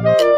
Música